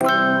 you